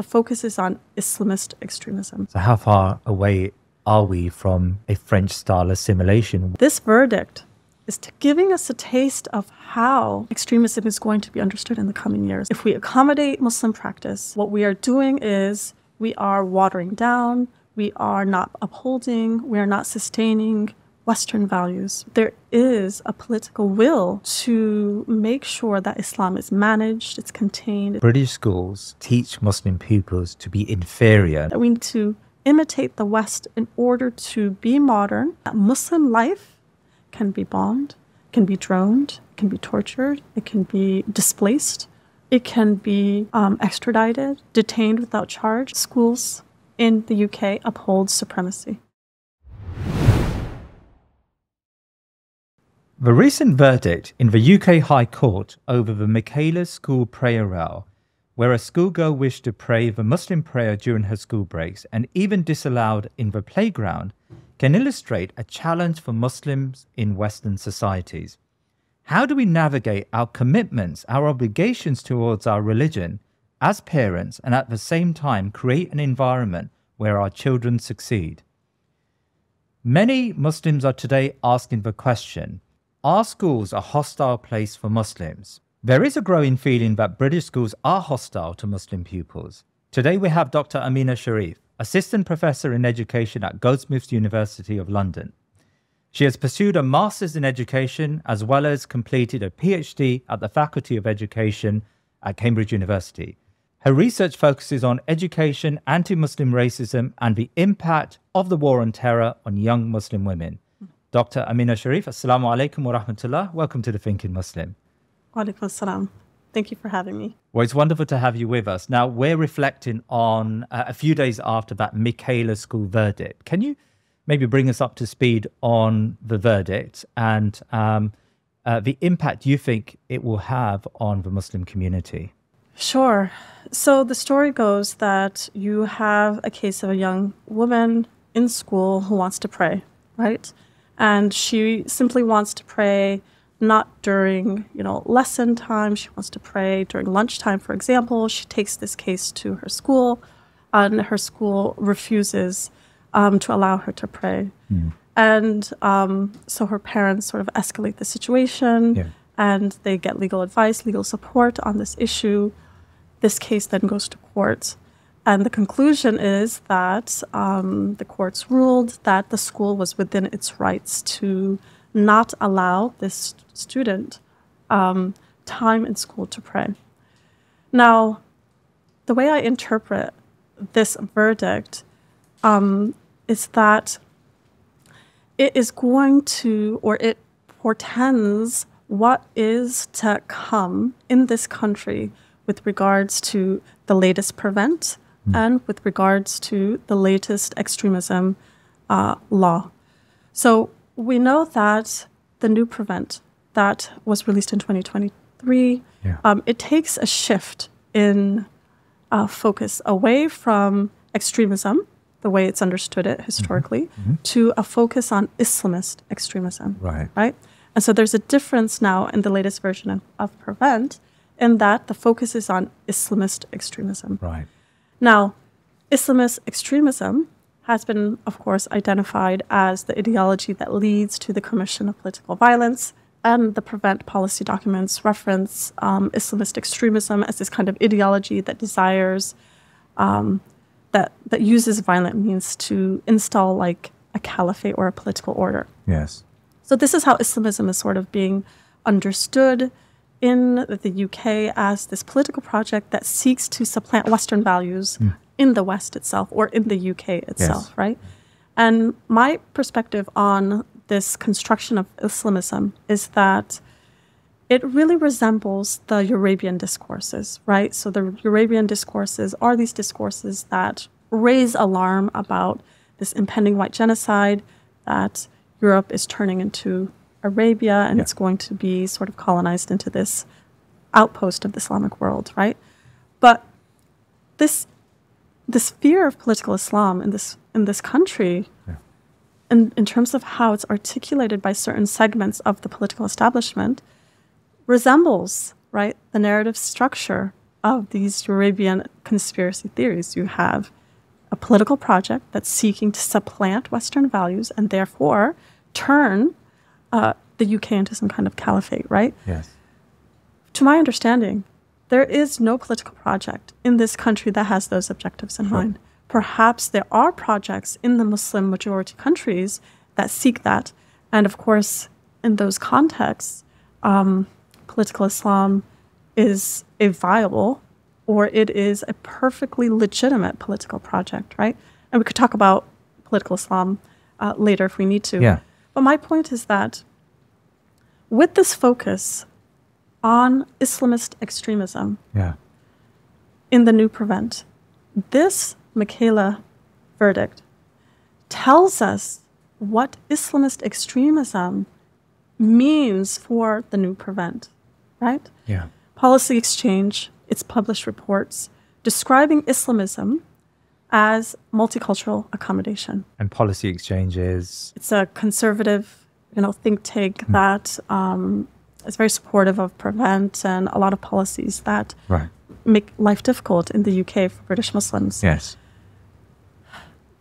the focus is on Islamist extremism. So, how far away are we from a French style assimilation? This verdict is giving us a taste of how extremism is going to be understood in the coming years. If we accommodate Muslim practice, what we are doing is we are watering down, we are not upholding, we are not sustaining Western values. There is a political will to make sure that Islam is managed, it's contained. British schools teach Muslim pupils to be inferior. That we need to imitate the West in order to be modern. That Muslim life can be bombed, can be droned, can be tortured, it can be displaced, it can be um, extradited, detained without charge. Schools in the UK uphold supremacy. The recent verdict in the UK High Court over the Michaela School prayer row, where a schoolgirl wished to pray the Muslim prayer during her school breaks and even disallowed in the playground, can illustrate a challenge for Muslims in Western societies. How do we navigate our commitments, our obligations towards our religion as parents, and at the same time create an environment where our children succeed? Many Muslims are today asking the question are schools a hostile place for Muslims? There is a growing feeling that British schools are hostile to Muslim pupils. Today we have Dr. Amina Shareef, Assistant Professor in Education at Goldsmiths University of London. She has pursued a Master's in Education as well as completed a PhD at the Faculty of Education at Cambridge University. Her research focuses on education, anti Muslim racism, and the impact of the war on terror on young Muslim women. Dr. Amina Shareef, Assalamu alaikum wa rahmatullah. Welcome to the Thinking Muslim. Wa alaikum assalam. Thank you for having me. Well, it's wonderful to have you with us. Now, we're reflecting on uh, a few days after that Michaela school verdict. Can you maybe bring us up to speed on the verdict and um, uh, the impact you think it will have on the Muslim community? Sure. So the story goes that you have a case of a young woman in school who wants to pray, right? And she simply wants to pray not during you know lesson time. She wants to pray during lunchtime for example. She takes this case to her school and her school refuses um, to allow her to pray. Mm. and um, so her parents sort of escalate the situation yeah. and they get legal advice legal support on this issue. This case then goes to court and the conclusion is that um, the courts ruled that the school was within its rights to not allow this student um, time in school to pray. Now, the way I interpret this verdict um, is that it is going to, or it portends what is to come in this country with regards to the latest prevent mm. and with regards to the latest extremism uh, law. So we know that the new Prevent that was released in 2023, yeah. um, it takes a shift in uh, focus away from extremism, the way it's understood it historically, mm-hmm. Mm-hmm. to a focus on Islamist extremism. Right. Right. And so there's a difference now in the latest version of Prevent in that the focus is on Islamist extremism. Right. Now, Islamist extremism has been, of course, identified as the ideology that leads to the commission of political violence, and the prevent policy documents reference um, Islamist extremism as this kind of ideology that desires, um, that that uses violent means to install like a caliphate or a political order. Yes. So this is how Islamism is sort of being understood in the UK as this political project that seeks to supplant Western values mm. in the West itself or in the UK itself, yes. right? And my perspective on this construction of Islamism is that it really resembles the Eurabian discourses, right? So the Eurabian discourses are these discourses that raise alarm about this impending white genocide that Europe is turning into Arabia and yeah. it's going to be sort of colonized into this outpost of the Islamic world, right? But this this fear of political Islam in this in this country, yeah. in, in terms of how it's articulated by certain segments of the political establishment, resembles right the narrative structure of these Eurabian conspiracy theories. You have a political project that's seeking to supplant Western values and therefore turn uh, the UK into some kind of caliphate, right? Yes. To my understanding, there is no political project in this country that has those objectives in Sure. mind. Perhaps there are projects in the Muslim majority countries that seek that. And of course, in those contexts, um, political Islam is a viable or it is a perfectly legitimate political project, right? And we could talk about political Islam uh, later if we need to. Yeah. But my point is that with this focus on Islamist extremism Yeah. in the new prevent, this Michaela verdict tells us what Islamist extremism means for the new prevent, right? Yeah. Policy Exchange, its published reports describing Islamism as multicultural accommodation. And policy exchanges. It's a conservative, you know, think tank that um, is very supportive of prevent and a lot of policies that Right. make life difficult in the UK for British Muslims. Yes.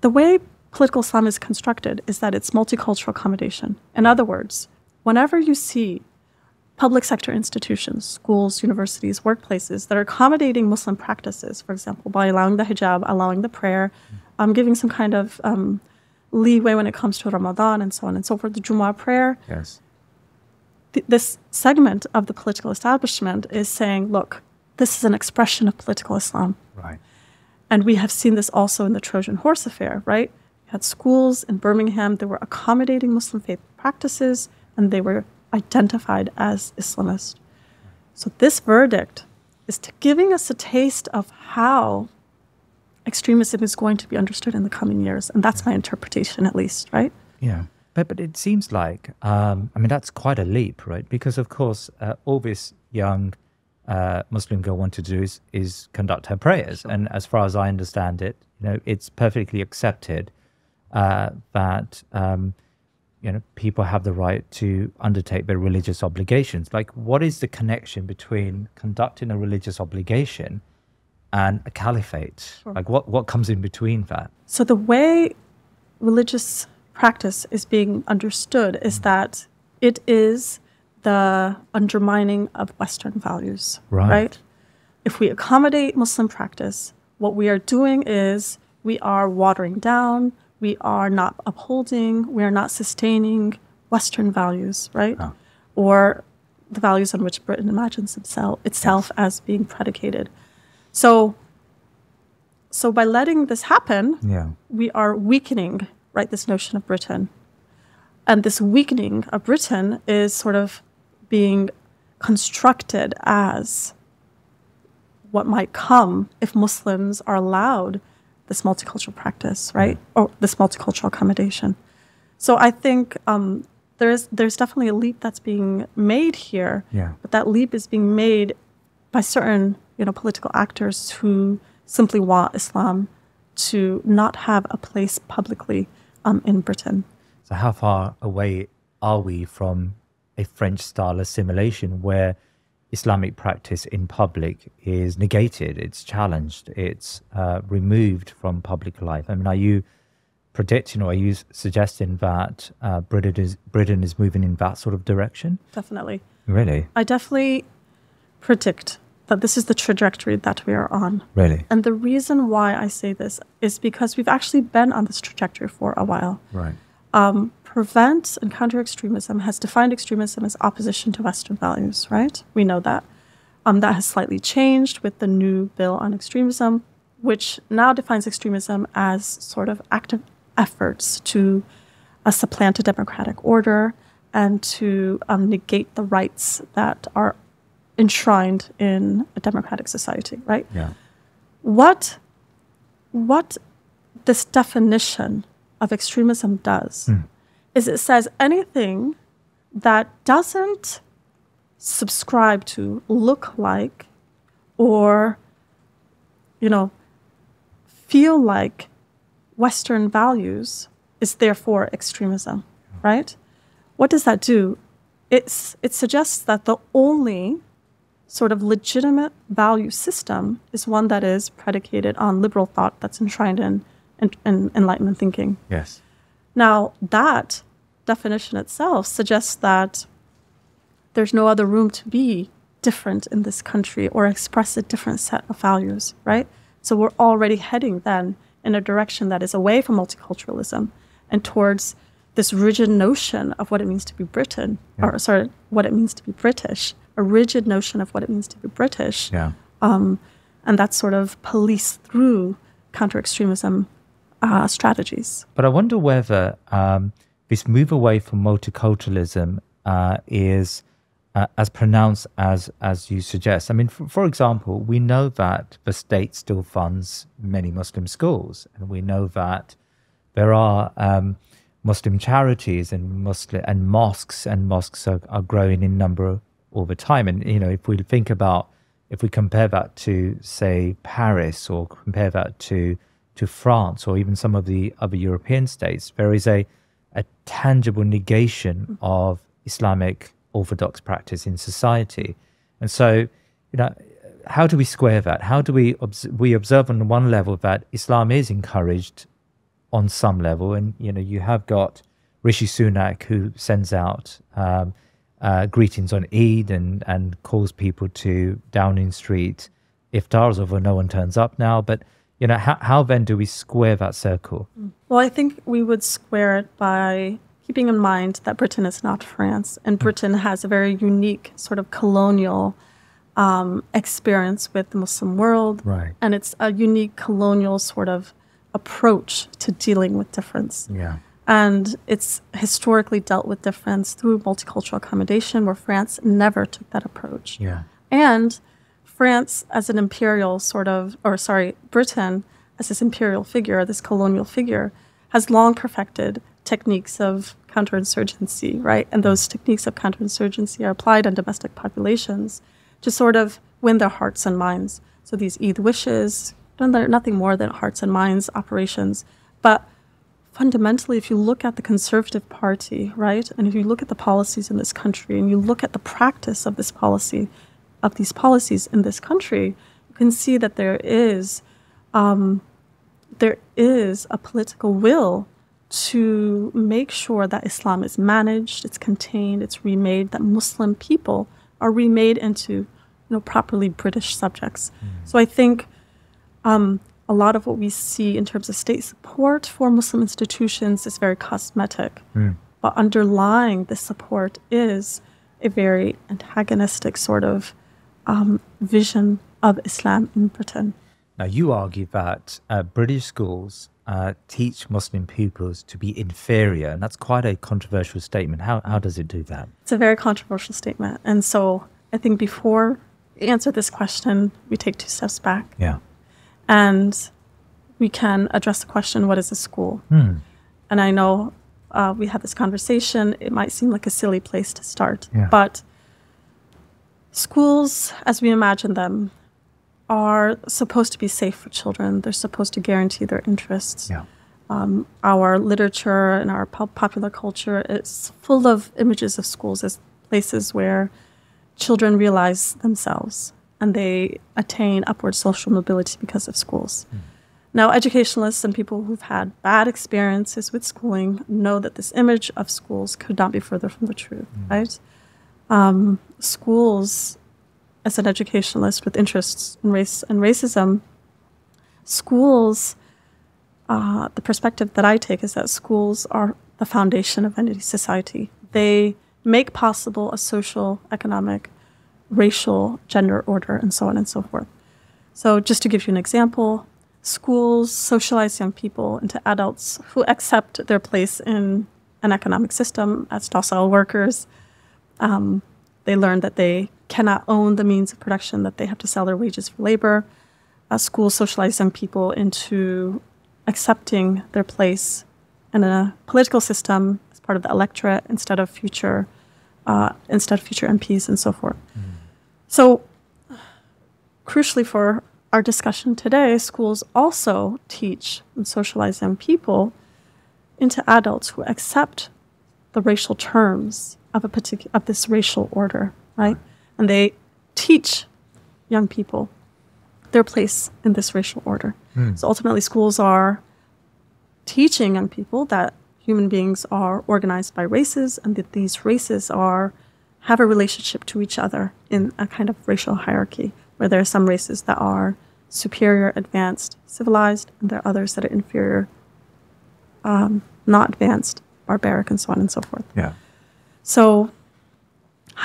The way political Islam is constructed is that it's multicultural accommodation. In other words, whenever you see public sector institutions, schools, universities, workplaces that are accommodating Muslim practices, for example, by allowing the hijab, allowing the prayer, um, giving some kind of um, leeway when it comes to Ramadan and so on and so forth, the Jumu'ah prayer, Yes. th- this segment of the political establishment is saying, look, this is an expression of political Islam. Right. And we have seen this also in the Trojan horse affair, right? You had schools in Birmingham that were accommodating Muslim faith practices and they were identified as Islamist. So this verdict is to giving us a taste of how extremism is going to be understood in the coming years. And that's my interpretation, at least, right? Yeah. But, but it seems like, um, I mean, that's quite a leap, right? Because, of course, uh, all this young uh, Muslim girl wanted to do is, is conduct her prayers. And as far as I understand it, you know, it's perfectly accepted uh, that, um, you know, people have the right to undertake their religious obligations. Like, what is the connection between conducting a religious obligation and a caliphate? Sure. Like, what, what comes in between that? So the way religious practice is being understood is mm. that it is the undermining of Western values, Right. If we accommodate Muslim practice, what we are doing is we are watering down, we are not upholding, we are not sustaining Western values, right? Oh. Or the values on which Britain imagines itself, itself as being predicated. So, so by letting this happen, Yeah. we are weakening, right, this notion of Britain. And this weakening of Britain is sort of being constructed as what might come if Muslims are allowed this multicultural practice, right, or this multicultural accommodation. So I think um, there's there's definitely a leap that's being made here, Yeah. but that leap is being made by certain you know political actors who simply want Islam to not have a place publicly um, in Britain. So, how far away are we from a French style assimilation where Islamic practice in public is negated, it's challenged, it's uh, removed from public life? I mean, are you predicting or are you suggesting that uh, Britain, is, Britain is moving in that sort of direction? Definitely, Really? I definitely predict that this is the trajectory that we are on. Really? And the reason why I say this is because we've actually been on this trajectory for a while. Right. um, prevent and counter extremism has defined extremism as opposition to Western values, right? We know that. Um, that has slightly changed with the new bill on extremism, which now defines extremism as sort of active efforts to uh, supplant a democratic order and to um, negate the rights that are enshrined in a democratic society, right? Yeah. what what this definition of extremism does is it says anything that doesn't subscribe to look like or you know feel like western values is therefore extremism right what does that do it's it suggests that the only sort of legitimate value system is one that is predicated on liberal thought that's enshrined in, in, in Enlightenment thinking. Yes. Now, that definition itself suggests that there's no other room to be different in this country or express a different set of values, right? So we're already heading then in a direction that is away from multiculturalism and towards this rigid notion of what it means to be Britain, Yeah. or sorry, what it means to be British, a rigid notion of what it means to be British. Yeah. Um, and that's sort of policed through counter extremism uh, strategies. But I wonder whether um, this move away from multiculturalism uh, is uh, as pronounced as as you suggest. I mean, for, for example, we know that the state still funds many Muslim schools, and we know that there are um, Muslim charities and Muslim and mosques, and mosques are, are growing in number all the time. And you know, if we think about if we compare that to say Paris or compare that to to France or even some of the other European states, there is a a tangible negation of Islamic orthodox practice in society. And so, you know, how do we square that? How do we obs- we observe on one level that Islam is encouraged on some level, and you know, you have got Rishi Sunak who sends out um, uh, greetings on Eid and and calls people to Downing Street iftars, although no one turns up now. But you know, how how then do we square that circle? Well, I think we would square it by keeping in mind that Britain is not France, and Britain has a very unique sort of colonial um, experience with the Muslim world, Right. and it's a unique colonial sort of approach to dealing with difference. Yeah. And it's historically dealt with difference through multicultural accommodation, where France never took that approach. Yeah. And France, as an imperial sort of, or sorry, Britain, as this imperial figure, this colonial figure, has long perfected techniques of counterinsurgency, right? And those techniques of counterinsurgency are applied on domestic populations to sort of win their hearts and minds. So these Eid wishes, they're nothing more than hearts and minds operations. But fundamentally, if you look at the Conservative Party, right, and if you look at the policies in this country, and you look at the practice of this policy, of these policies in this country, you can see that there is, um, there is a political will to make sure that Islam is managed, it's contained, it's remade, that Muslim people are remade into, you know, properly British subjects. So I think um, a lot of what we see in terms of state support for Muslim institutions is very cosmetic. But underlying this support is a very antagonistic sort of um, vision of Islam in Britain. Now, you argue that uh, British schools uh, teach Muslim pupils to be inferior, and that's quite a controversial statement. How, how does it do that? It's a very controversial statement. And so I think before we answer this question, we take two steps back Yeah. and we can address the question what is a school? And I know uh, we had this conversation, it might seem like a silly place to start, Yeah. but schools, as we imagine them, are supposed to be safe for children. They're supposed to guarantee their interests. Yeah. Um, our literature and our pop- popular culture is full of images of schools as places where children realize themselves and they attain upward social mobility because of schools. Hmm. Now, educationalists and people who've had bad experiences with schooling know that this image of schools could not be further from the truth, hmm. right? Um, schools, as an educationalist with interests in race and racism, schools, uh, the perspective that I take is that schools are the foundation of any society. They make possible a social, economic, racial, gender order, and so on and so forth. So, just to give you an example, schools socialize young people into adults who accept their place in an economic system as docile workers. Um, they learn that they cannot own the means of production, that they have to sell their wages for labor. Uh, schools socialize young people into accepting their place in a political system as part of the electorate instead of future, uh, instead of future MPs and so forth. So, crucially for our discussion today, schools also teach and socialize young people into adults who accept the racial terms of a particular of this racial order, right? And they teach young people their place in this racial order. So ultimately, schools are teaching young people that human beings are organized by races and that these races are have a relationship to each other in a kind of racial hierarchy where there are some races that are superior, advanced, civilized, and there are others that are inferior, um, not advanced, barbaric, and so on and so forth. Yeah. So,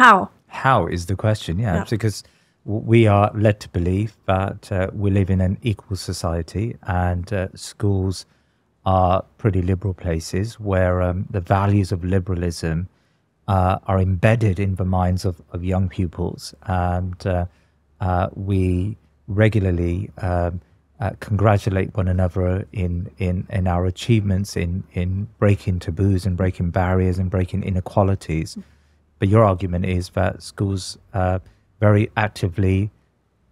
how? How is the question? Yeah, Yeah. because we are led to believe that uh, we live in an equal society and uh, schools are pretty liberal places where um, the values of liberalism uh, are embedded in the minds of, of young pupils. And uh, uh, we regularly um, uh, congratulate one another in, in, in our achievements in, in breaking taboos and breaking barriers and breaking inequalities. But your argument is that schools uh, very actively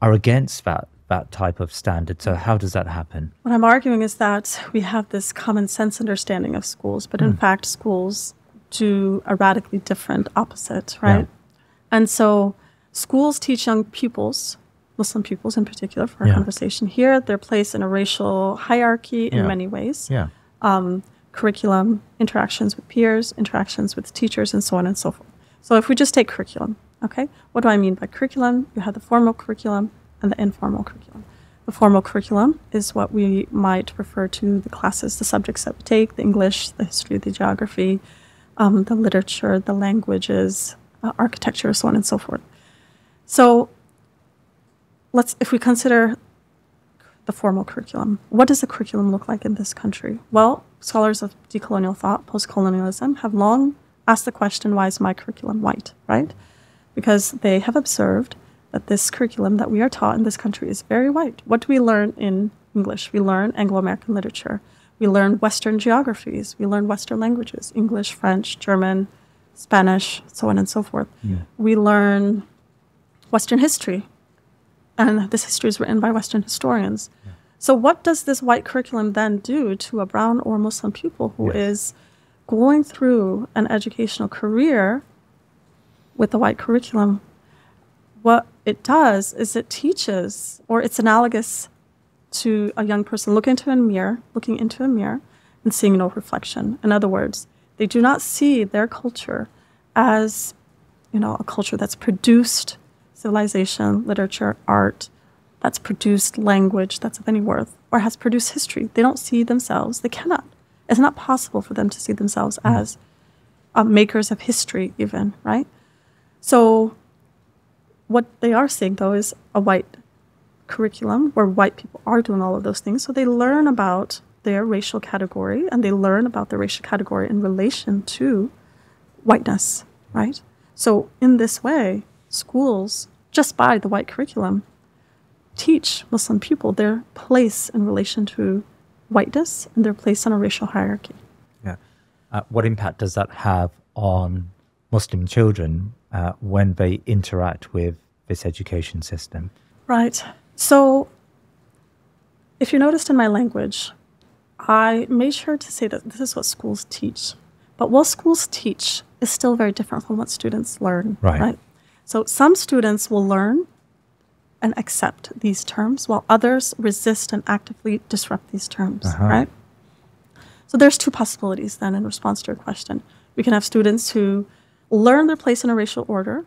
are against that that type of standard. So how does that happen? What I'm arguing is that we have this common sense understanding of schools, but in fact, schools do a radically different opposite, right? And so, schools teach young pupils, Muslim pupils in particular, for our Yeah. conversation here, their place in a racial hierarchy in Yeah. many ways. Yeah. curriculum, interactions with peers, interactions with teachers, and so on and so forth. So if we just take curriculum, okay, what do I mean by curriculum? You have the formal curriculum and the informal curriculum. The formal curriculum is what we might refer to the classes, the subjects that we take, the English, the history, the geography, um, the literature, the languages, uh, architecture, so on and so forth. So let's, if we consider the formal curriculum. What does the curriculum look like in this country? Well, scholars of decolonial thought, postcolonialism, have long asked the question why is my curriculum white, right? Because they have observed that this curriculum that we are taught in this country is very white. What do we learn in English? We learn Anglo American literature. We learn Western geographies. We learn Western languages English, French, German, Spanish, so on and so forth. We learn Western history, and this history is written by Western historians. So, what does this white curriculum then do to a brown or Muslim pupil who is Yes. going through an educational career with the white curriculum? What it does is it teaches, or it's analogous to a young person looking into a mirror, looking into a mirror, and seeing no reflection. In other words, they do not see their culture as, you know, a culture that's produced civilization, literature, art, that's produced language that's of any worth, or has produced history. They don't see themselves. They cannot. It's not possible for them to see themselves as uh, makers of history, even right. So, what they are seeing though is a white curriculum where white people are doing all of those things. So they learn about their racial category and they learn about their racial category in relation to whiteness, right? So in this way, schools, just by the white curriculum, teach Muslim people their place in relation to whiteness and their place in a racial hierarchy. Yeah. Uh, what impact does that have on Muslim children uh, when they interact with this education system? Right. So, if you noticed in my language, I made sure to say that this is what schools teach. But what schools teach is still very different from what students learn. Right. So, some students will learn and accept these terms, while others resist and actively disrupt these terms. Uh-huh. Right. So, there's two possibilities then in response to your question. We can have students who learn their place in a racial order,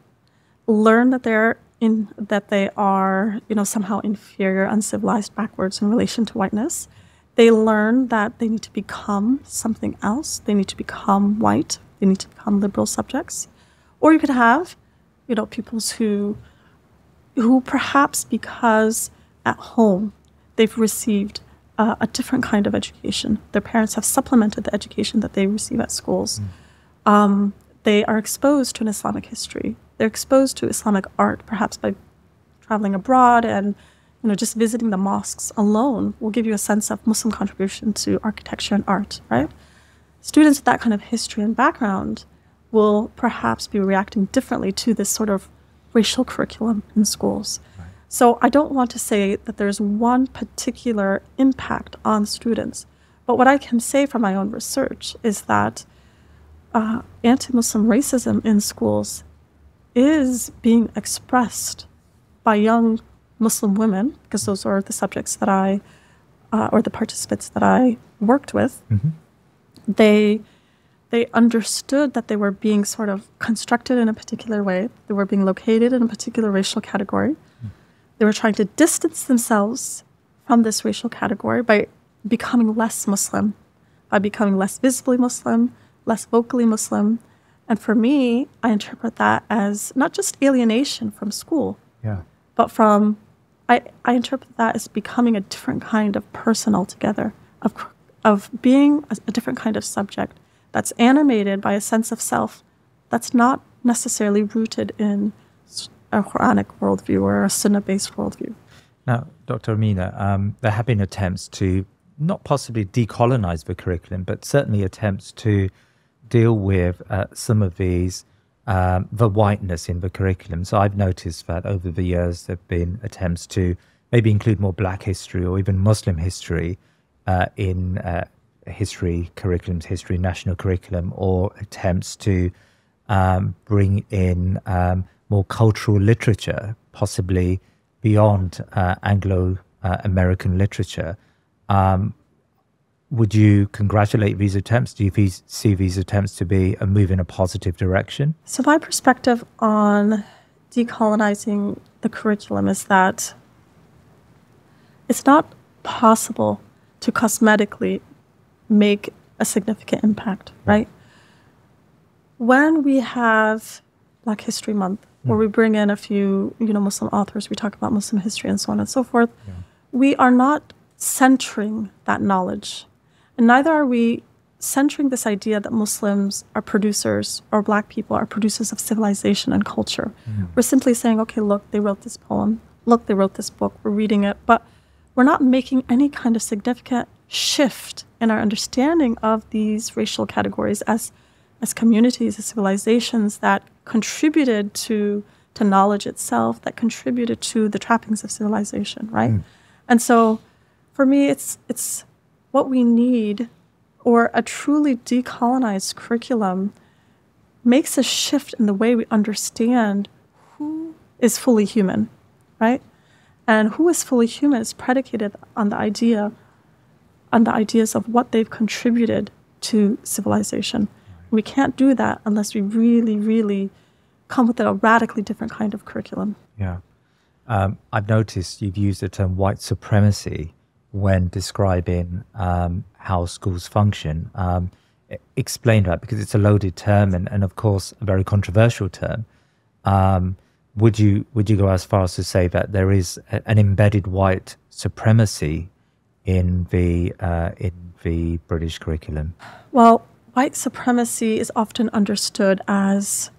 learn that they're in that they are you know somehow inferior uncivilized backwards in relation to whiteness they learn that they need to become something else they need to become white they need to become liberal subjects or you could have you know pupils who who perhaps because at home they've received uh, a different kind of education their parents have supplemented the education that they receive at schools um, they are exposed to an Islamic history. They're exposed to Islamic art, perhaps by traveling abroad and you know just visiting the mosques alone will give you a sense of Muslim contribution to architecture and art, right? Students with that kind of history and background will perhaps be reacting differently to this sort of racial curriculum in schools. So I don't want to say that there's one particular impact on students, but what I can say from my own research is that uh, anti Muslim racism in schools is being expressed by young Muslim women, because those are the subjects that I, uh, or the participants that I worked with, Mm-hmm. they they understood that they were being sort of constructed in a particular way. They were being located in a particular racial category. They were trying to distance themselves from this racial category by becoming less Muslim, by becoming less visibly Muslim, less vocally Muslim. And for me, I interpret that as not just alienation from school, Yeah. but from I, I interpret that as becoming a different kind of person altogether, of of being a, a different kind of subject that's animated by a sense of self that's not necessarily rooted in a Quranic worldview or a Sunnah-based worldview. Now, Dr. Amina, um, there have been attempts to not possibly decolonize the curriculum, but certainly attempts to deal with uh, some of these, um, the whiteness in the curriculum. So I've noticed that over the years there have been attempts to maybe include more black history or even Muslim history uh, in uh, history curriculums, history national curriculum, or attempts to um, bring in um, more cultural literature, possibly beyond uh, Anglo uh, American literature. Um, would you congratulate these attempts? Do you see these attempts to be a move in a positive direction? So my perspective on decolonizing the curriculum is that it's not possible to cosmetically make a significant impact, right? When we have Black History Month, hmm. where we bring in a few, you know, Muslim authors, we talk about Muslim history and so on and so forth, we are not centering that knowledge. And neither are we centering this idea that Muslims are producers or black people are producers of civilization and culture. Hmm. We're simply saying, okay, look, they wrote this poem. Look, they wrote this book. We're reading it. But we're not making any kind of significant shift in our understanding of these racial categories as as communities, as civilizations that contributed to to knowledge itself, that contributed to the trappings of civilization, right? Hmm. And so for me it's it's what we need or a truly decolonized curriculum makes a shift in the way we understand who is fully human, right? And who is fully human is predicated on the idea, on the ideas of what they've contributed to civilization. We can't do that unless we really, really come with a radically different kind of curriculum. Yeah. Um, I've noticed you've used the term white supremacy when describing um, how schools function. Um, explain that because it's a loaded term and, and of course, a very controversial term. Um, would you would you go as far as to say that there is a, an embedded white supremacy in the uh, in the British curriculum? Well, white supremacy is often understood as,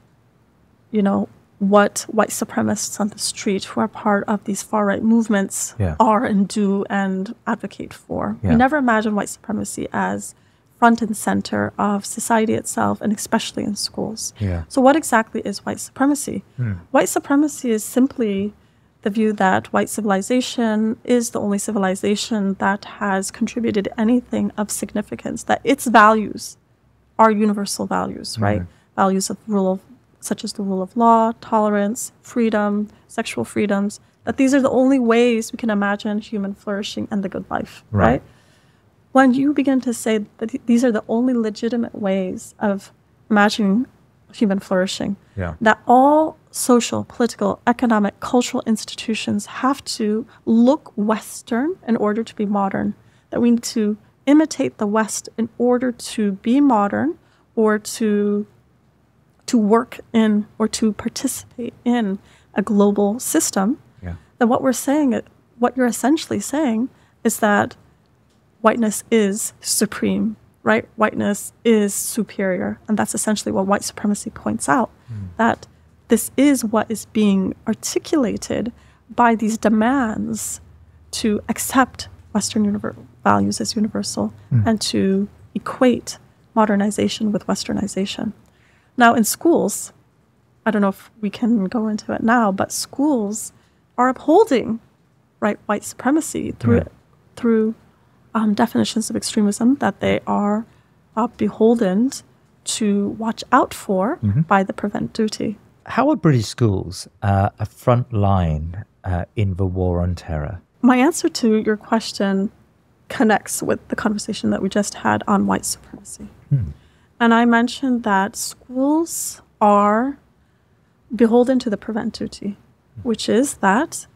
you know, what white supremacists on the street who are part of these far right movements Yeah. are and do and advocate for. Yeah. We never imagine white supremacy as front and center of society itself and especially in schools. Yeah. So, what exactly is white supremacy? White supremacy is simply the view that white civilization is the only civilization that has contributed anything of significance, that its values are universal values, mm-hmm. right? Values of rule of, such as the rule of law, tolerance, freedom, sexual freedoms, that these are the only ways we can imagine human flourishing and the good life, Right. right? when you begin to say that th- these are the only legitimate ways of imagining human flourishing, Yeah. that all social, political, economic, cultural institutions have to look Western in order to be modern, that we need to imitate the West in order to be modern or to to work in or to participate in a global system, Yeah. then what we're saying, what you're essentially saying, is that whiteness is supreme, right? Whiteness is superior. And that's essentially what white supremacy points out hmm. that this is what is being articulated by these demands to accept Western values as universal and to equate modernization with westernization. Now, in schools, I don't know if we can go into it now, but schools are upholding right white supremacy through Yeah. through um, definitions of extremism that they are uh, beholden to watch out for by the prevent duty. How are British schools uh, a front line uh, in the war on terror? My answer to your question connects with the conversation that we just had on white supremacy. Hmm. And I mentioned that schools are beholden to the prevent duty, which is that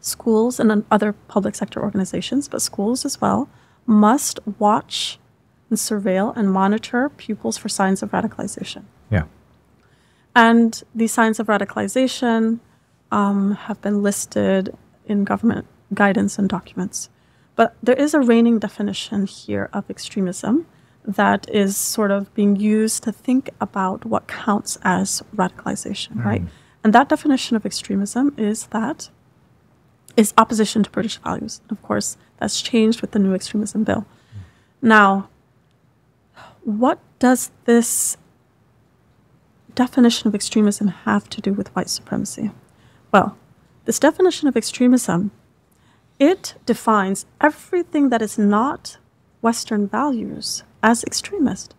schools and other public sector organizations, but schools as well, must watch and surveil and monitor pupils for signs of radicalization. And these signs of radicalization um, have been listed in government guidance and documents. But there is a reigning definition here of extremism that is sort of being used to think about what counts as radicalization, mm. right? And that definition of extremism is that is opposition to British values. Of course, that's changed with the new extremism bill. Mm. Now, what does this definition of extremism have to do with white supremacy? Well, this definition of extremism it defines everything that is not Western values as extremist.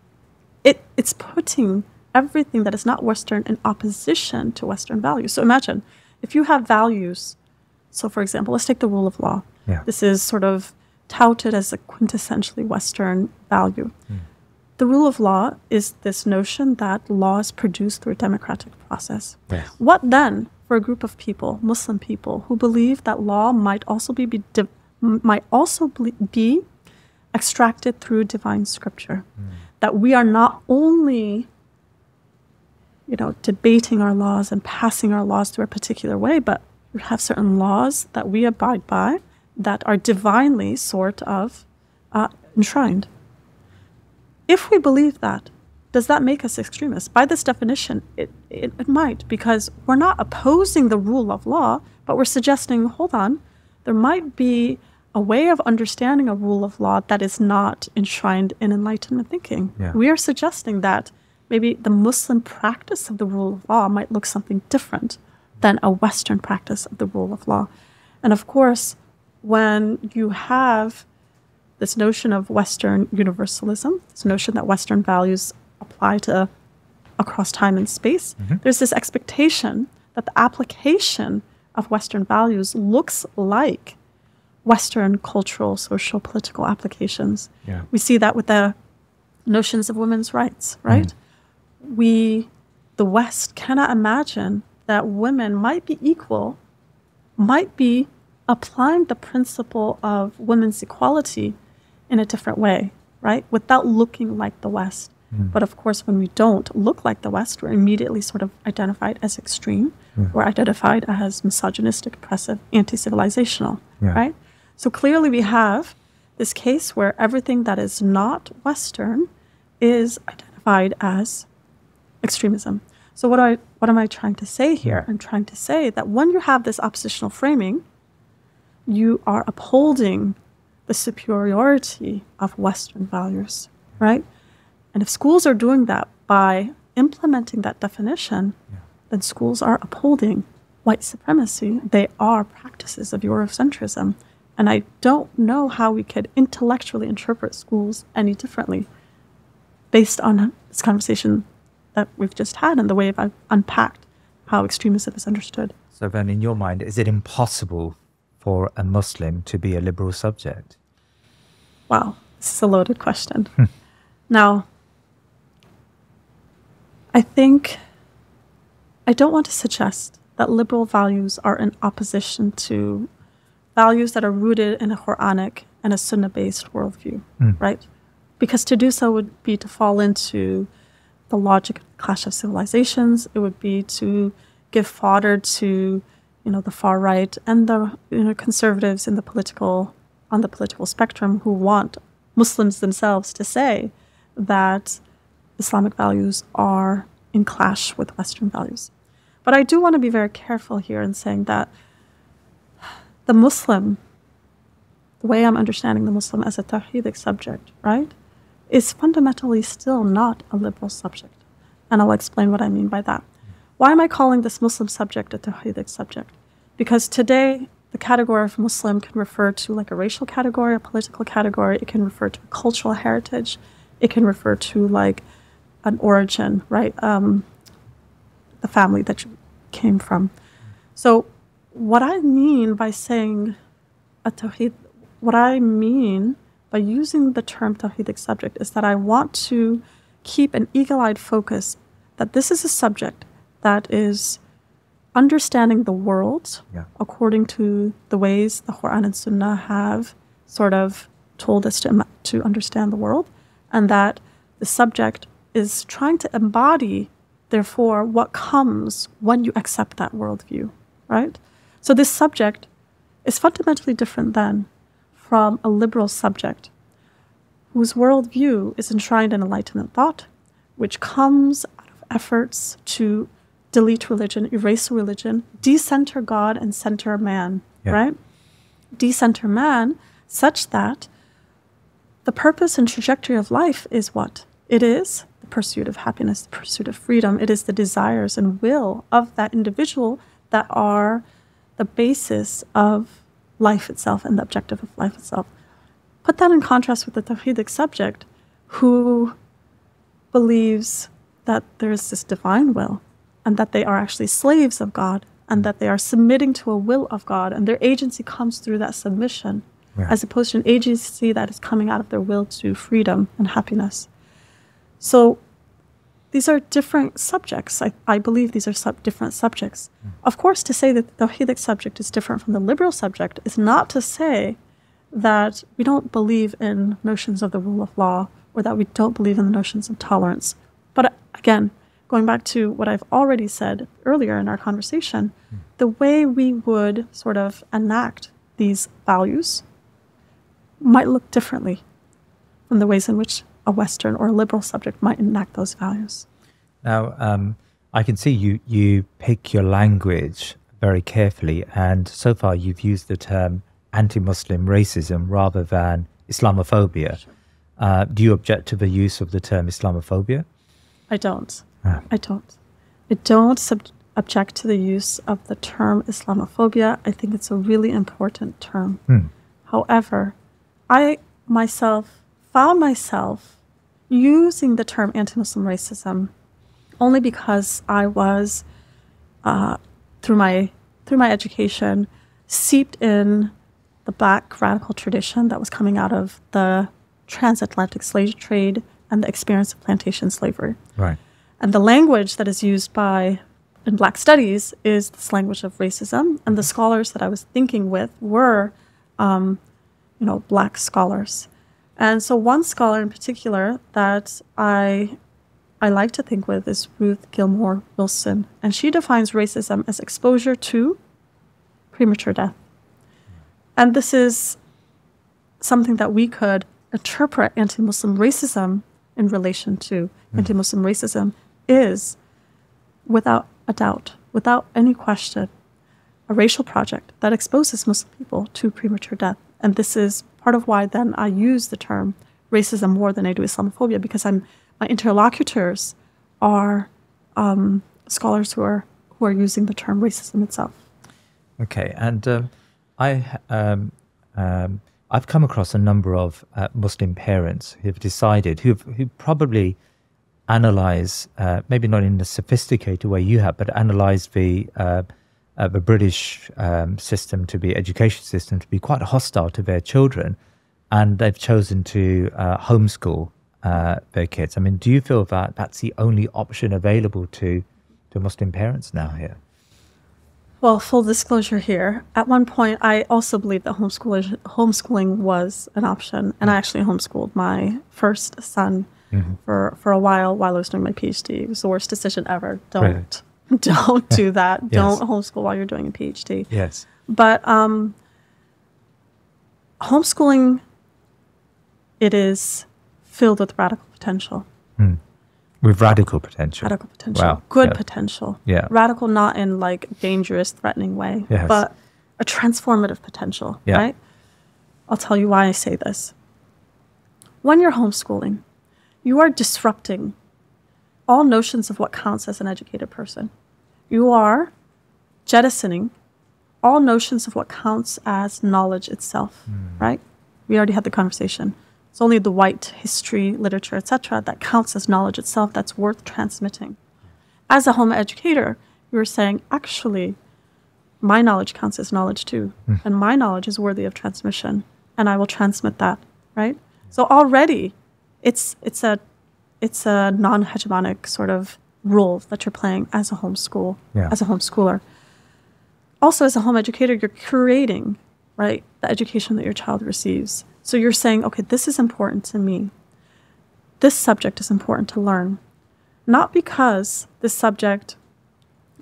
It, it's putting everything that is not Western in opposition to Western values. So imagine if you have values, so for example, let's take the rule of law. Yeah. This is sort of touted as a quintessentially Western value. Mm. The rule of law is this notion that law is produced through a democratic process. Yes. What then for a group of people, Muslim people, who believe that law might also be, be might also be extracted through divine scripture. Mm. That we are not only you know debating our laws and passing our laws through a particular way, but we have certain laws that we abide by that are divinely sort of uh, enshrined. If we believe that, does that make us extremists? By this definition, it, it, it, might, because we're not opposing the rule of law, but we're suggesting hold on, there might be a way of understanding a rule of law that is not enshrined in Enlightenment thinking. Yeah. We are suggesting that maybe the Muslim practice of the rule of law might look something different than a Western practice of the rule of law. And of course, when you have this notion of Western universalism, this notion that Western values apply to across time and space, mm-hmm. there's this expectation that the application of Western values looks like Western cultural, social, political applications. Yeah. We see that with the notions of women's rights, right? Mm. We, the West, cannot imagine that women might be equal, might be applying the principle of women's equality in a different way, right? Without looking like the West. Mm. But of course, when we don't look like the West, we're immediately sort of identified as extreme. We're identified as misogynistic, oppressive, anti civilizational, yeah. right? So clearly, we have this case where everything that is not Western is identified as extremism. So what I what am I trying to say here? I'm trying to say that when you have this oppositional framing, you are upholding the superiority of Western values, right? And if schools are doing that by implementing that definition, yeah. then schools are upholding white supremacy. They are practices of Eurocentrism. And I don't know how we could intellectually interpret schools any differently based on this conversation that we've just had and the way I've unpacked how extremism is understood. So, then, in your mind, is it impossible for a Muslim to be a liberal subject? Wow, this is a loaded question. Hmm. now, I think I don't want to suggest that liberal values are in opposition to values that are rooted in a Quranic and a Sunnah based worldview, mm. right? Because to do so would be to fall into the logic of clash of civilizations. It would be to give fodder to, you know, the far right and the you know, conservatives in the political on the political spectrum who want Muslims themselves to say that Islamic values are in clash with Western values. But I do want to be very careful here in saying that the Muslim, the way I'm understanding the Muslim as a tawhidic subject, right, is fundamentally still not a liberal subject. And I'll explain what I mean by that. Why am I calling this Muslim subject a tawhidic subject? Because today, the category of Muslim can refer to like a racial category, a political category, it can refer to a cultural heritage, it can refer to like an origin, right? Um, the family that you came from. So what I mean by saying a tawhid, what I mean by using the term tawhidic subject is that I want to keep an eagle eyed focus that this is a subject that is understanding the world Yeah. according to the ways the Quran and Sunnah have sort of told us to, to understand the world, and that the subject is trying to embody, therefore, what comes when you accept that worldview, right? So this subject is fundamentally different than from a liberal subject whose worldview is enshrined in enlightenment thought, which comes out of efforts to delete religion, erase religion, decenter God and center man, Yeah. right? Decenter man such that the purpose and trajectory of life is what? It is the pursuit of happiness, the pursuit of freedom. It is the desires and will of that individual that are the basis of life itself and the objective of life itself. Put that in contrast with the Tawhidic subject who believes that there is this divine will and that they are actually slaves of God and that they are submitting to a will of God and their agency comes through that submission Right. as opposed to an agency that is coming out of their will to freedom and happiness. So these are different subjects. I, I believe these are sub- different subjects. Hmm. Of course, to say that the Tawhidic subject is different from the liberal subject is not to say that we don't believe in notions of the rule of law or that we don't believe in the notions of tolerance. But again, going back to what I've already said earlier in our conversation, the way we would sort of enact these values might look differently from the ways in which a Western or a liberal subject might enact those values. Now, um, I can see you you pick your language very carefully, and so far you've used the term anti-Muslim racism rather than Islamophobia. Uh, do you object to the use of the term Islamophobia? I don't. Ah. I don't. I don't sub- object to the use of the term Islamophobia. I think it's a really important term. Hmm. However, I myself found myself using the term anti Muslim racism only because I was, uh, through, my, through my education, seeped in the black radical tradition that was coming out of the transatlantic slave trade and the experience of plantation slavery. Right. And the language that is used by in Black Studies is this language of racism. And the scholars that I was thinking with were, um, you know, Black scholars. And so one scholar in particular that I I like to think with is Ruth Gilmore Wilson, and she defines racism as exposure to premature death. And this is something that we could interpret anti Muslim racism in relation to. Anti Muslim racism is, without a doubt, without any question, a racial project that exposes Muslim people to premature death. And this is part of why then I use the term racism more than I do Islamophobia because I'm my interlocutors are um, scholars who are who are using the term racism itself. Okay, and um, I um, um, I've come across a number of uh, Muslim parents who've decided who've who probably analyze uh, maybe not in the sophisticated way you have, but analyze the uh, uh, the British um, system to be education system to be quite hostile to their children, and they've chosen to uh, homeschool uh, their kids. I mean, do you feel that that's the only option available to to Muslim parents now here? Well, full disclosure here. At one point, I also believed that homeschooling homeschooling was an option, and I mm. actually homeschooled my first son mm-hmm. for for a while while I was doing my PhD. It was the worst decision ever. Don't don't do that. Don't homeschool while you're doing a PhD. Yes. But um, homeschooling, it is filled with radical potential. Hmm. With radical potential. Radical potential. Wow. Good Yeah. potential. Yeah. Radical not in like dangerous, threatening way, Yes. but a transformative potential, Yeah. right? I'll tell you why I say this. When you're homeschooling, you are disrupting all notions of what counts as an educated person. You are jettisoning all notions of what counts as knowledge itself, hmm. right? We already had the conversation. It's only the white history, literature, etc., that counts as knowledge itself that's worth transmitting. As a home educator, you were saying, actually, my knowledge counts as knowledge too. Hmm. And my knowledge is worthy of transmission. And I will transmit that, right? So already it's it's a it's a non-hegemonic sort of role that you're playing as a homeschool, Yeah. as a homeschooler. Also, as a home educator, you're curating, right, the education that your child receives. So you're saying, okay, this is important to me. This subject is important to learn. Not because this subject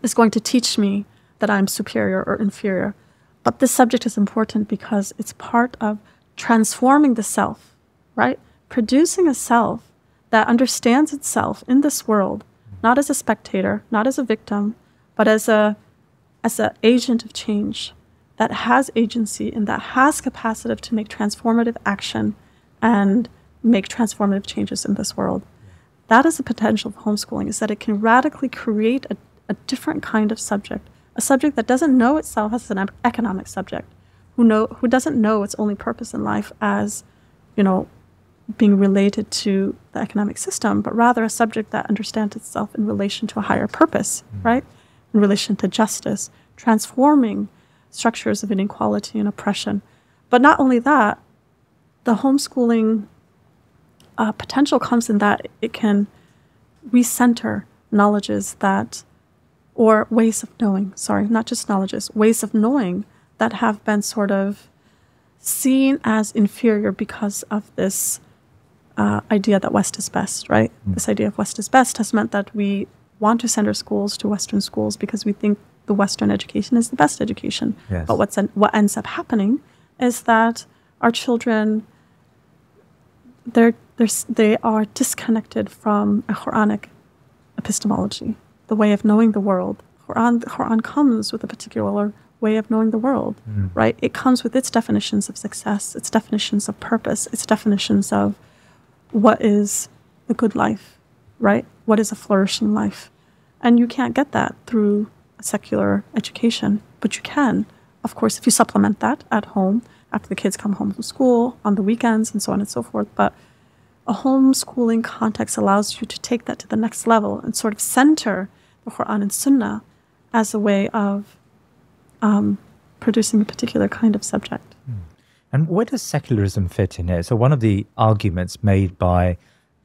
is going to teach me that I'm superior or inferior, but this subject is important because it's part of transforming the self, right? Producing a self that understands itself in this world, not as a spectator, not as a victim, but as a as an agent of change that has agency and that has capacity to make transformative action and make transformative changes in this world. That is the potential of homeschooling, is that it can radically create a, a different kind of subject, a subject that doesn't know itself as an economic subject, who know who doesn't know its only purpose in life as, you know, being related to the economic system, but rather a subject that understands itself in relation to a higher purpose, mm. right? In relation to justice, transforming structures of inequality and oppression. But not only that, the homeschooling uh, potential comes in that it can recenter knowledges that, or ways of knowing, sorry, not just knowledges, ways of knowing that have been sort of seen as inferior because of this uh, idea that West is best, right? This idea of West is best has meant that we want to send our schools to Western schools because we think the Western education is the best education. Yes. But what's en- what ends up happening is that our children they're, they're, they are disconnected from a Quranic epistemology, the way of knowing the world. Quran, the Quran comes with a particular way of knowing the world, hmm. right? It comes with its definitions of success, its definitions of purpose, its definitions of what is the good life, right? What is a flourishing life? And you can't get that through a secular education, but you can, of course, if you supplement that at home after the kids come home from school, on the weekends, and so on and so forth. But a homeschooling context allows you to take that to the next level and sort of center the Quran and Sunnah as a way of um, producing a particular kind of subject. And where does secularism fit in here? So, one of the arguments made by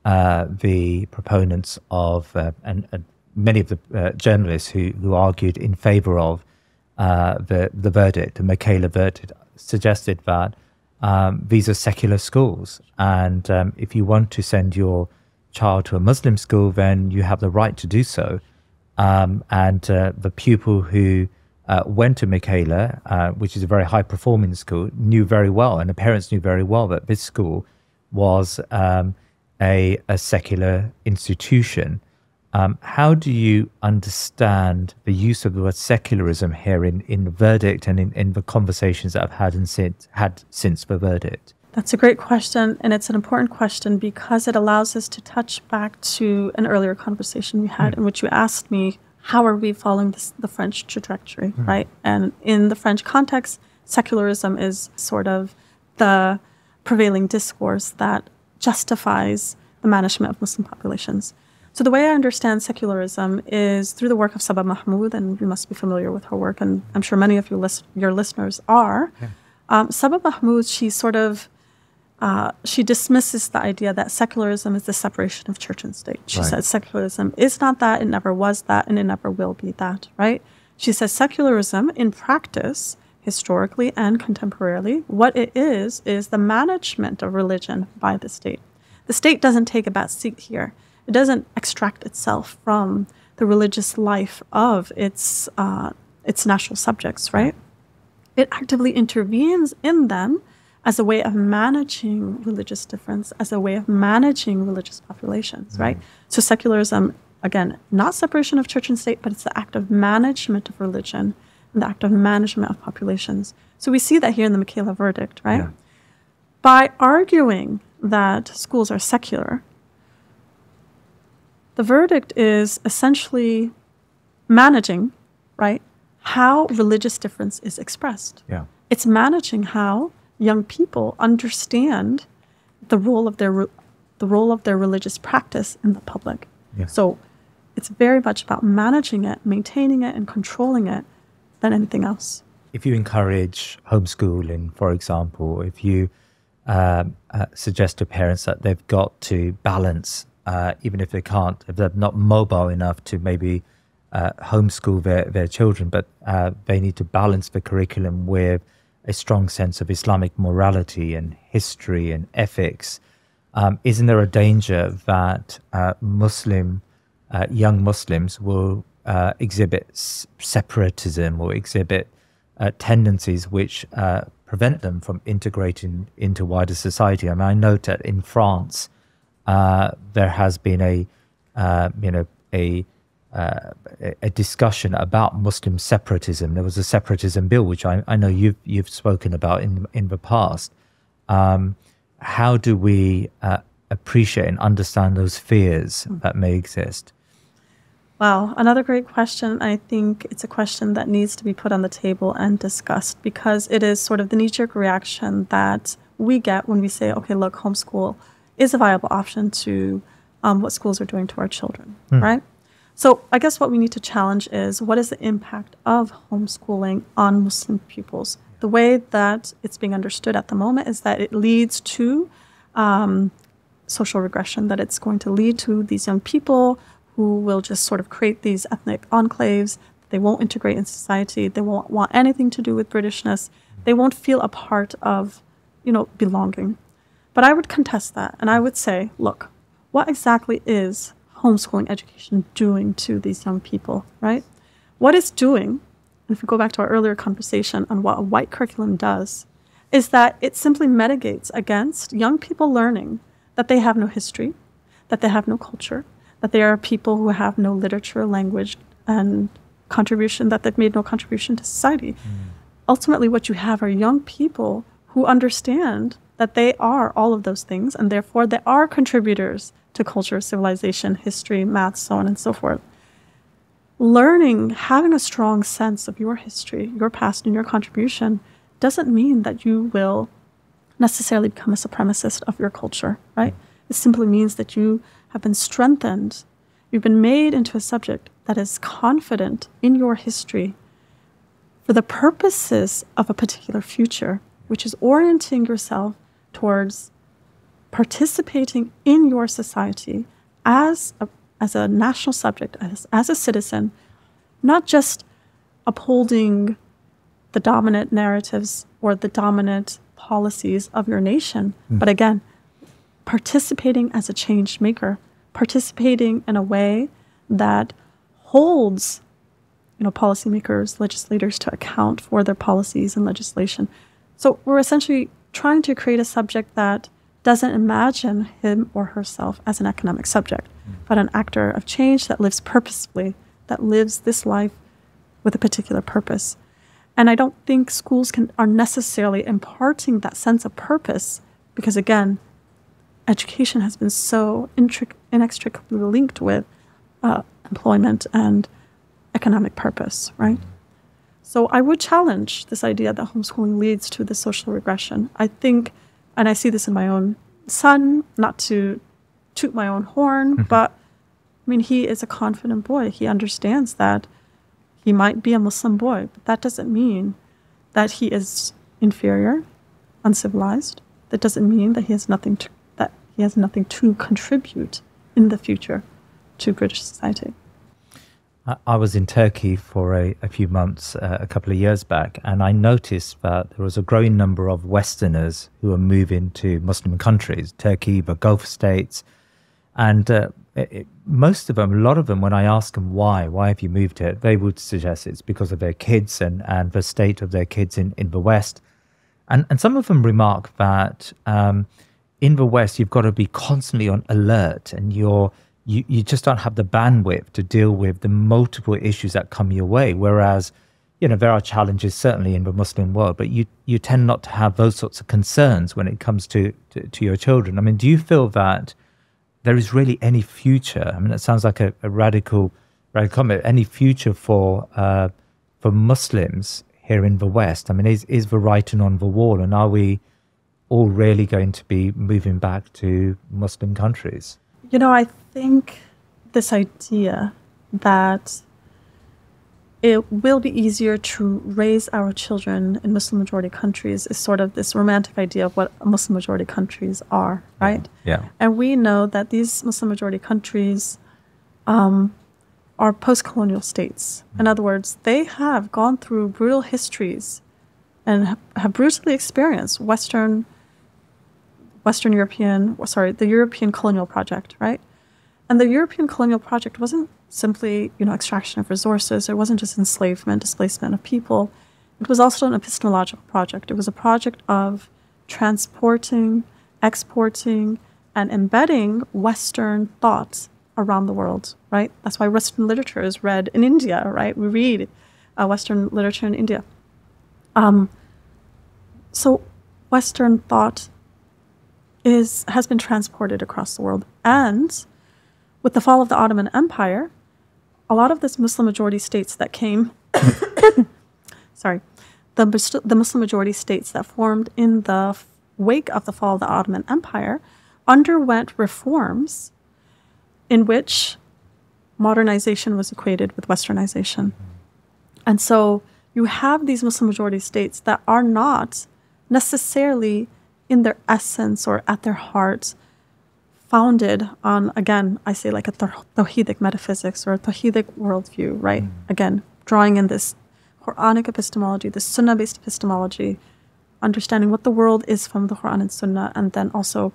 uh, the proponents of, uh, and, and many of the uh, journalists who, who argued in favor of uh, the, the verdict, the Michaela verdict, suggested that um, these are secular schools. And um, if you want to send your child to a Muslim school, then you have the right to do so. Um, and uh, the pupil who uh, went to Michaela, uh, which is a very high performing school, knew very well, and the parents knew very well that this school was um, a, a secular institution. Um, how do you understand the use of the word secularism here in, in the verdict and in, in the conversations that I've had, and since, had since the verdict? That's a great question, and it's an important question because it allows us to touch back to an earlier conversation we had in which you asked me, how are we following this, the French trajectory, right? And in the French context, secularism is sort of the prevailing discourse that justifies the management of Muslim populations. So the way I understand secularism is through the work of Saba Mahmood, and you must be familiar with her work, and I'm sure many of your, lis- your listeners are. Um, Saba Mahmood, she sort of uh, she dismisses the idea that secularism is the separation of church and state. She Right. says secularism is not that, it never was that, and it never will be that, right? She says secularism in practice, historically and contemporarily, what it is, is the management of religion by the state. The state doesn't take a back seat here. It doesn't extract itself from the religious life of its, uh, its national subjects, right? it actively intervenes in them as a way of managing religious difference, as a way of managing religious populations, right? So secularism, again, not separation of church and state, but it's the act of management of religion and the act of management of populations. So we see that here in the Michaela verdict, right? Yeah. By arguing that schools are secular, the verdict is essentially managing, right, how religious difference is expressed. Yeah. It's managing how young people understand the role of their the role of their religious practice in the public. Yeah. So it's very much about managing it, maintaining it, and controlling it than anything else. If you encourage homeschooling, for example, if you um, uh, suggest to parents that they've got to balance, uh, even if they can't, if they're not mobile enough to maybe uh, homeschool their, their children, but uh, they need to balance the curriculum with a strong sense of Islamic morality and history and ethics. Um, isn't there a danger that uh, Muslim uh, young Muslims will exhibit separatism or exhibit tendencies which prevent them from integrating into wider society? I mean, I note that in France, uh, there has been a you know a uh, a discussion about Muslim separatism. There was a separatism bill, which I, I know you've you've spoken about in in the past. Um, how do we uh, appreciate and understand those fears that may exist? Wow, another great question. I think it's a question that needs to be put on the table and discussed because it is sort of the knee jerk reaction that we get when we say, okay, look, homeschool is a viable option to um, what schools are doing to our children, hmm. right? So I guess what we need to challenge is what is the impact of homeschooling on Muslim pupils? The way that it's being understood at the moment is that it leads to um, social regression, that it's going to lead to these young people who will just sort of create these ethnic enclaves. They won't integrate in society. They won't want anything to do with Britishness. They won't feel a part of, you know, belonging. But I would contest that, and I would say, look, what exactly is homeschooling education doing to these young people, right? What it's doing, and if we go back to our earlier conversation on what a white curriculum does, is that it simply mitigates against young people learning that they have no history, that they have no culture, that they are people who have no literature, language, and contribution, that they've made no contribution to society. Mm. Ultimately, what you have are young people who understand that they are all of those things, and therefore they are contributors to culture, civilization, history, math, so on and so forth. Learning, having a strong sense of your history, your past, and your contribution doesn't mean that you will necessarily become a supremacist of your culture, right? It simply means that you have been strengthened. You've been made into a subject that is confident in your history for the purposes of a particular future, which is orienting yourself towards participating in your society as a, as a national subject, as, as a citizen, not just upholding the dominant narratives or the dominant policies of your nation, mm. but again, participating as a change maker, participating in a way that holds you know policymakers, legislators to account for their policies and legislation. So we're essentially trying to create a subject that doesn't imagine him or herself as an economic subject, mm. but an actor of change that lives purposefully, that lives this life with a particular purpose. And I don't think schools can, are necessarily imparting that sense of purpose because, again, education has been so intric- inextricably linked with uh, employment and economic purpose, right? So I would challenge this idea that homeschooling leads to the social regression. I think and I see this in my own son, not to toot my own horn, mm-hmm. but I mean, he is a confident boy. He understands that he might be a Muslim boy, but that doesn't mean that he is inferior, uncivilized. That doesn't mean that he has nothing to, that he has nothing to contribute in the future to British society. I was in Turkey for a, a few months uh, a couple of years back, and I noticed that there was a growing number of Westerners who were moving to Muslim countries, Turkey, the Gulf states. And uh, it, most of them, a lot of them, when I ask them why, why have you moved here, they would suggest it's because of their kids and, and the state of their kids in, in the West. And, and some of them remark that um, in the West, you've got to be constantly on alert and you're you, you just don't have the bandwidth to deal with the multiple issues that come your way. Whereas, you know, there are challenges certainly in the Muslim world, but you, you tend not to have those sorts of concerns when it comes to, to, to your children. I mean, do you feel that there is really any future? I mean, it sounds like a, a radical, radical comment. Any future for uh, for Muslims here in the West? I mean, is is the writing on the wall, and are we all really going to be moving back to Muslim countries? You know, I think this idea that it will be easier to raise our children in Muslim majority countries is sort of this romantic idea of what Muslim majority countries are, right? Yeah. And we know that these Muslim majority countries um, are post colonial states. In other words, they have gone through brutal histories and have brutally experienced Western, Western European, sorry, the European colonial project, right? And the European colonial project wasn't simply, you know, extraction of resources. It wasn't just enslavement, displacement of people. It was also an epistemological project. It was a project of transporting, exporting, and embedding Western thoughts around the world, right? That's why Western literature is read in India, right? We read uh, Western literature in India. Um, so Western thought is has been transported across the world, and with the fall of the Ottoman Empire, a lot of this Muslim majority states that came, sorry, the, the Muslim majority states that formed in the wake of the fall of the Ottoman Empire underwent reforms in which modernization was equated with westernization. And so you have these Muslim majority states that are not necessarily in their essence or at their heart founded on, again, I say like a Tawhidic metaphysics or a Tawhidic worldview, right? Mm. Again, drawing in this Quranic epistemology, this Sunnah based epistemology, understanding what the world is from the Quran and Sunnah, and then also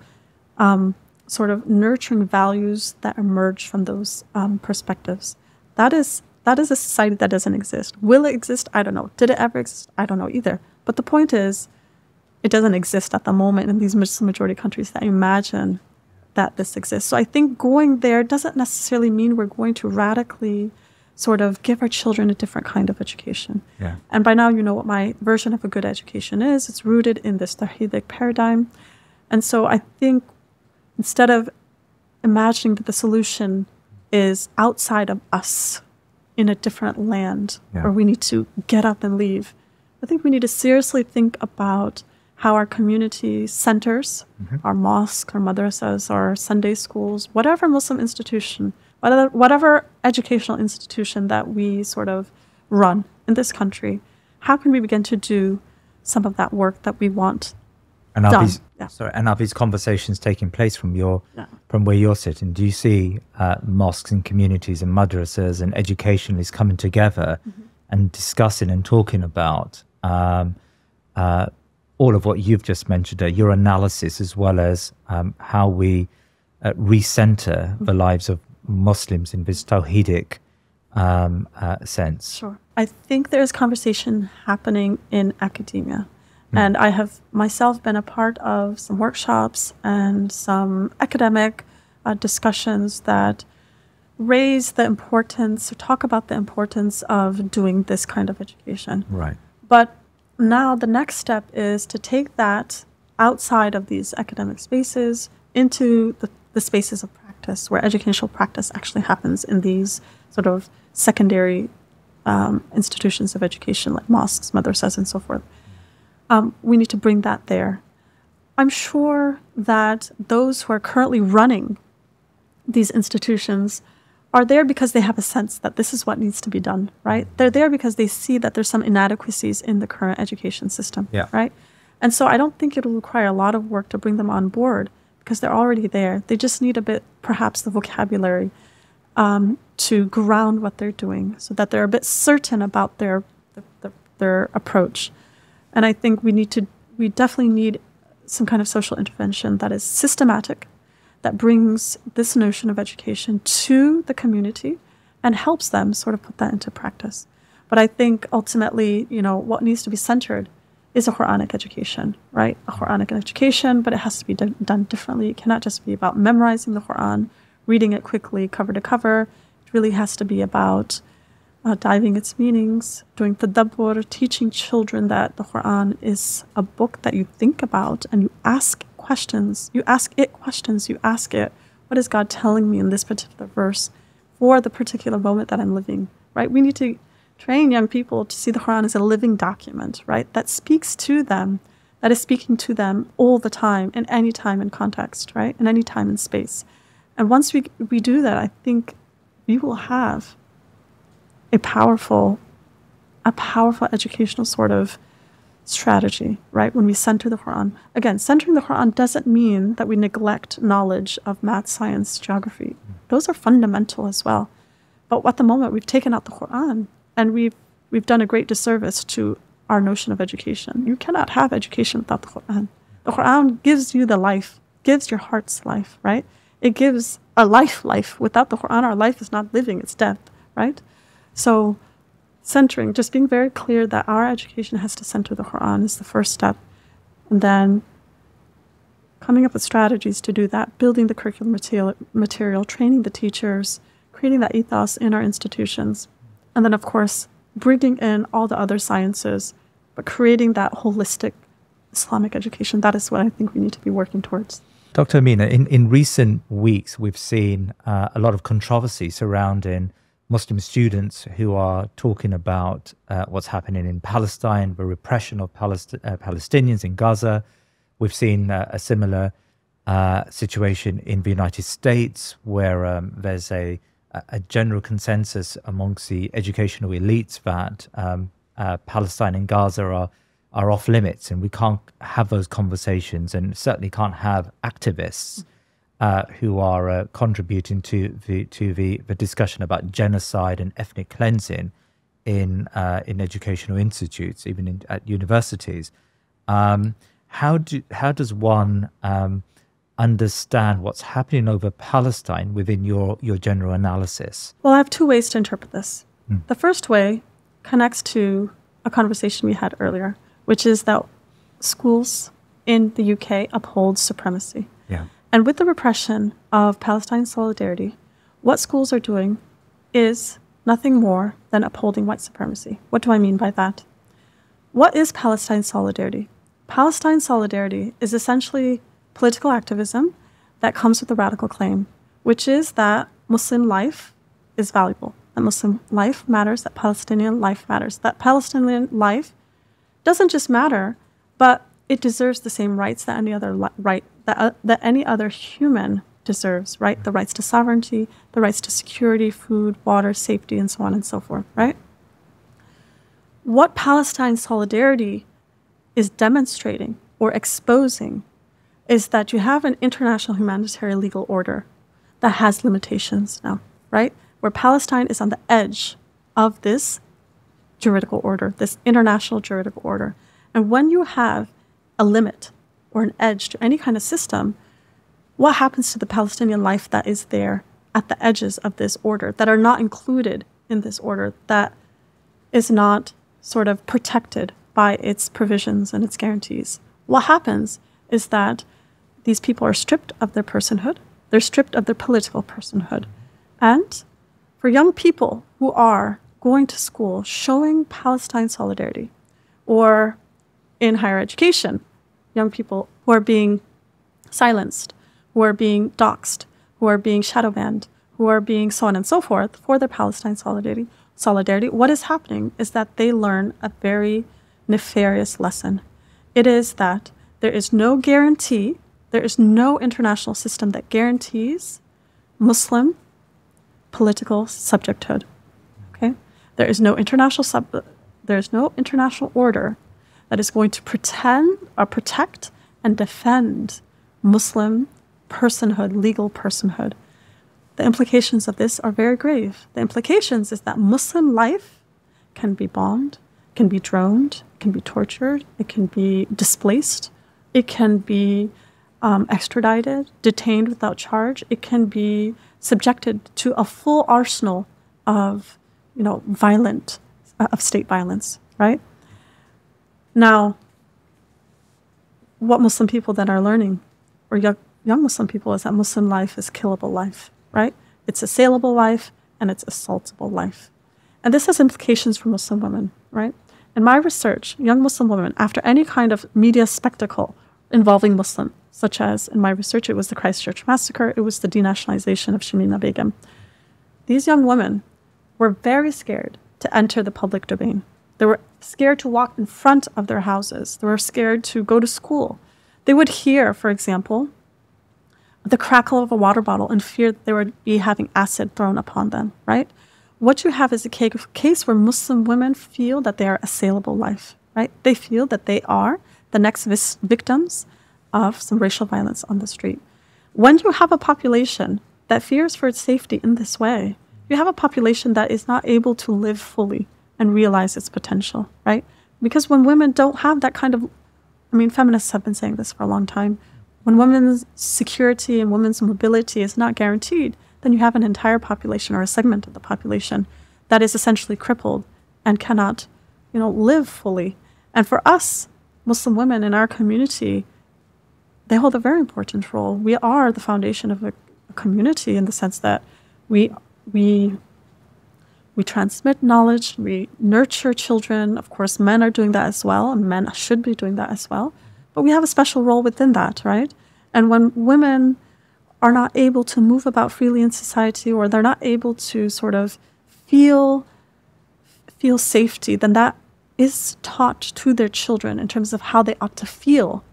um, sort of nurturing values that emerge from those um, perspectives. That is that is a society that doesn't exist. Will it exist? I don't know. Did it ever exist? I don't know either. But the point is, it doesn't exist at the moment in these Muslim majority countries that imagine that this exists. So I think going there doesn't necessarily mean we're going to radically sort of give our children a different kind of education. Yeah. And by now you know what my version of a good education is. It's rooted in this Tawhidic paradigm. And so I think instead of imagining that the solution is outside of us in a different land yeah. where we need to get up and leave, I think we need to seriously think about how our community centers, mm-hmm. our mosques, our madrasas, our Sunday schools, whatever Muslim institution, whatever, whatever educational institution that we sort of run in this country, how can we begin to do some of that work that we want and are these yeah. sorry, and are these conversations taking place from your yeah. from where you're sitting? Do you see uh, mosques and communities and madrasas and educationalists coming together mm-hmm. and discussing and talking about um, uh, all of what you've just mentioned, uh, your analysis as well as um, how we uh, recenter mm-hmm. the lives of Muslims in this Tawhidic um, uh, sense? Sure. I think there's conversation happening in academia. Mm. And I have myself been a part of some workshops and some academic uh, discussions that raise the importance or talk about the importance of doing this kind of education. Right. But now the next step is to take that outside of these academic spaces into the, the spaces of practice where educational practice actually happens in these sort of secondary um, institutions of education like mosques, madrasas, and so forth um, we need to bring that there. I'm sure that those who are currently running these institutions are there because they have a sense that this is what needs to be done, right? They're there because they see that there's some inadequacies in the current education system, yeah. right? And so I don't think it'll require a lot of work to bring them on board because they're already there. They just need a bit, perhaps, the vocabulary um, to ground what they're doing so that they're a bit certain about their, their, their approach. And I think we need to, we definitely need some kind of social intervention that is systematic, that brings this notion of education to the community and helps them sort of put that into practice. But I think ultimately, you know, what needs to be centered is a Quranic education, right? A Quranic education, but it has to be done differently. It cannot just be about memorizing the Quran, reading it quickly, cover to cover. It really has to be about uh, diving its meanings, doing tadabbur, teaching children that the Quran is a book that you think about and you ask questions. You ask it questions. You ask it, what is God telling me in this particular verse for the particular moment that I'm living, right? We need to train young people to see the Quran as a living document, right? That speaks to them, that is speaking to them all the time, in any time and context, right? In any time and space. And once we, we do that, I think we will have a powerful a powerful educational sort of strategy, right? When we center the Quran. Again, centering the Quran doesn't mean that we neglect knowledge of math, science, geography. Those are fundamental as well. But at the moment, we've taken out the Quran and we've, we've done a great disservice to our notion of education. You cannot have education without the Quran. The Quran gives you the life, gives your heart's life, right? It gives a life life. Without the Quran, our life is not living, it's death, right? So centering, just being very clear that our education has to center the Quran is the first step. And then coming up with strategies to do that, building the curriculum material, material, training the teachers, creating that ethos in our institutions. And then, of course, bringing in all the other sciences, but creating that holistic Islamic education. That is what I think we need to be working towards. Dr. Amina, in, in recent weeks, we've seen uh, a lot of controversy surrounding Muslim students who are talking about uh, what's happening in Palestine, the repression of Palest- uh, Palestinians in Gaza. We've seen uh, a similar uh, situation in the United States where um, there's a, a general consensus amongst the educational elites that um, uh, Palestine and Gaza are, are off limits and we can't have those conversations and certainly can't have activists uh, who are uh, contributing to the to the, the discussion about genocide and ethnic cleansing in uh, in educational institutes, even in, at universities. Um, how do how does one um, understand what's happening over Palestine within your your general analysis? Well, I have two ways to interpret this. Hmm. The first way connects to a conversation we had earlier, which is that schools in the UK uphold supremacy. Yeah. And with the repression of Palestine solidarity, what schools are doing is nothing more than upholding white supremacy. What do I mean by that? What is Palestine solidarity? Palestine solidarity is essentially political activism that comes with a radical claim, which is that Muslim life is valuable, that Muslim life matters, that Palestinian life matters, that Palestinian life doesn't just matter, but it deserves the same rights that any other right that, uh, that any other human deserves, right? The rights to sovereignty, the rights to security, food, water, safety, and so on and so forth, right? What Palestine solidarity is demonstrating or exposing is that you have an international humanitarian legal order that has limitations now, right? Where Palestine is on the edge of this juridical order, this international juridical order. And when you have a limit or an edge to any kind of system, what happens to the Palestinian life that is there at the edges of this order, that are not included in this order, that is not sort of protected by its provisions and its guarantees? What happens is that these people are stripped of their personhood, they're stripped of their political personhood. And for young people who are going to school showing Palestine solidarity, or in higher education, young people who are being silenced, who are being doxxed, who are being shadow banned, who are being so on and so forth for their Palestine solidarity. Solidarity. What is happening is that they learn a very nefarious lesson. It is that there is no guarantee, there is no international system that guarantees Muslim political subjecthood. Okay, there is no international sub, there is no international order that is going to pretend or uh, protect and defend Muslim personhood, legal personhood. The implications of this are very grave. The implications is that Muslim life can be bombed, can be droned, can be tortured, it can be displaced, it can be um, extradited, detained without charge, it can be subjected to a full arsenal of, you know, violent, uh, of state violence, right? Now, what Muslim people that are learning, or young, young Muslim people, is that Muslim life is killable life, right? It's assailable life and it's assaultable life. And this has implications for Muslim women, right? In my research, young Muslim women, after any kind of media spectacle involving Muslim, such as in my research, it was the Christchurch massacre, it was the denationalization of Shamima Begum, these young women were very scared to enter the public domain they were scared to walk in front of their houses. They were scared to go to school. They would hear, for example, the crackle of a water bottle and fear that they would be having acid thrown upon them, right? what you have is a case where Muslim women feel that they are assailable life, right? They feel that they are the next victims of some racial violence on the street. When you have a population that fears for its safety in this way, you have a population that is not able to live fully and realize its potential, right? Because when women don't have that kind of, I mean, feminists have been saying this for a long time. When women's security and women's mobility is not guaranteed, then you have an entire population or a segment of the population that is essentially crippled and cannot, you know, live fully. And for us, Muslim women in our community, they hold a very important role. We are the foundation of a, a community in the sense that we we we transmit knowledge, we nurture children. Of course, men are doing that as well, and men should be doing that as well. But we have a special role within that, right? And when women are not able to move about freely in society or they're not able to sort of feel feel safety, then that is taught to their children in terms of how they ought to feel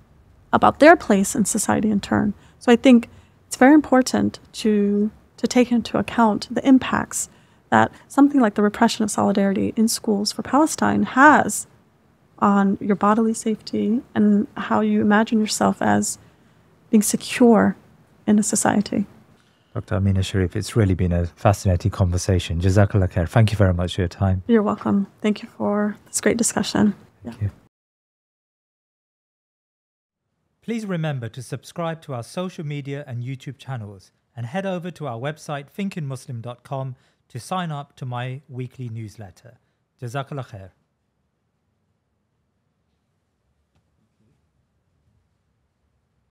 about their place in society in turn. So I think it's very important to to take into account the impacts that something like the repression of solidarity in schools for Palestine has on your bodily safety and how you imagine yourself as being secure in a society. Dr. Amina Shareef, it's really been a fascinating conversation. Jazakallah khair. Thank you very much for your time. You're welcome. Thank you for this great discussion. Thank yeah. you. Please remember to subscribe to our social media and YouTube channels and head over to our website thinkingmuslim.com to sign up to my weekly newsletter. Jazakallah khair.